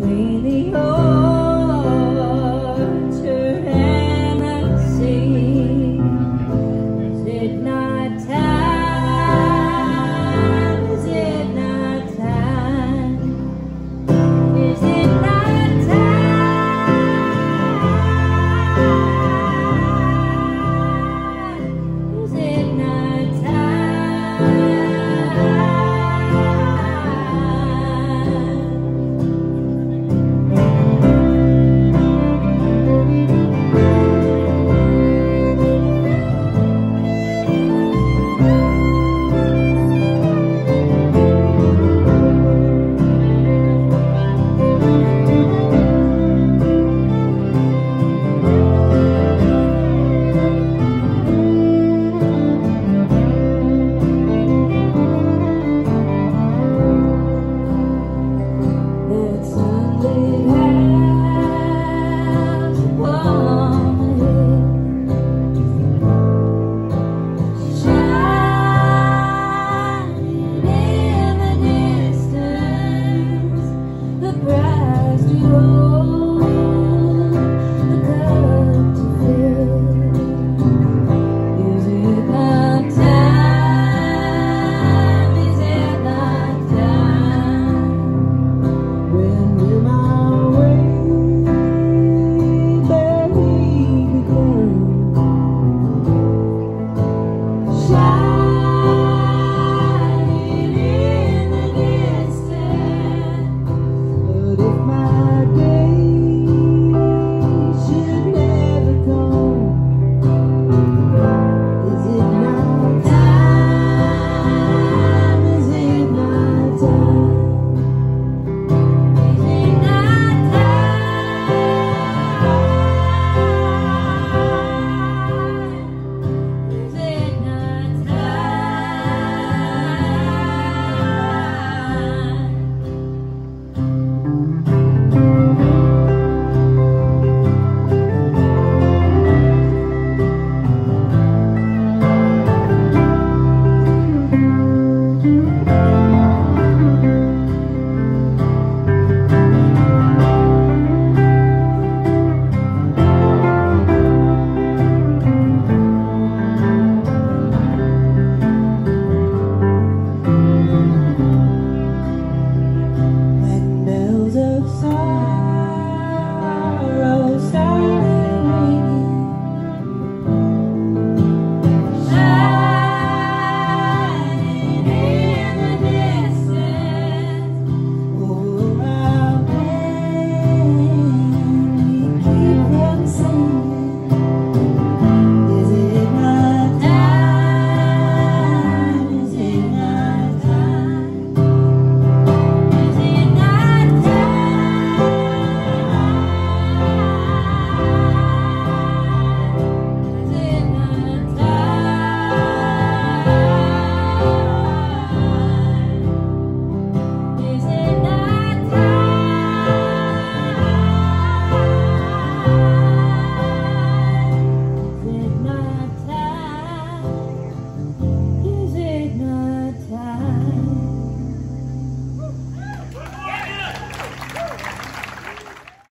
Really? the